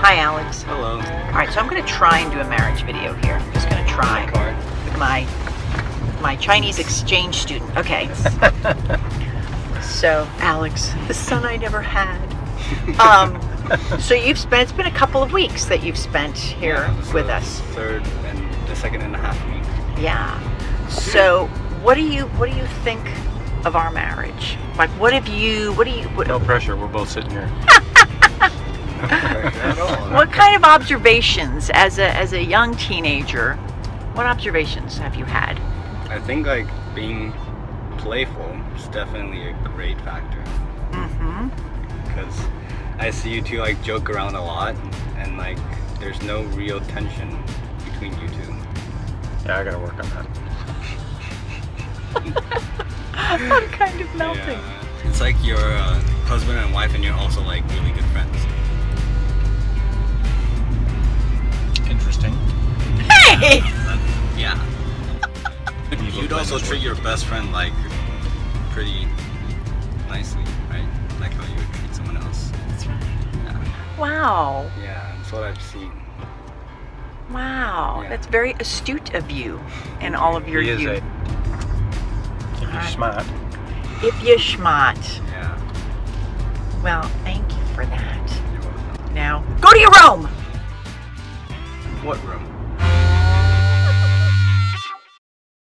Hi, Alex. Hello. All right, so I'm going to try and do a marriage video here. I'm just going to try with my my Chinese exchange student. Okay. so, Alex, the son I never had. Um, so you've spent. It's been a couple of weeks that you've spent here Yeah, with us. Third and the second and a half week. Yeah. So, what do you what do you think of our marriage? Like, what have you? What do you? What, No pressure. We're both sitting here. what kind of observations as a as a young teenager? What observations have you had? I think like being playful is definitely a great factor Mm-hmm. because I see you two like joke around a lot and like there's no real tension between you two. Yeah, I gotta work on that. I'm kind of melting. Yeah. It's like you're uh, husband and wife and you're also like really good Hey! Yeah. You You'd also treat your best friend like pretty nicely, right? Like how you would treat someone else. That's Yeah, Wow. yeah that's what I've seen. Wow. Yeah. That's very astute of you and all of your He is a. youth. If you're Alright. smart. If you schmott. Yeah. Well, thank you for that. You're welcome. Now, go to your room! What room?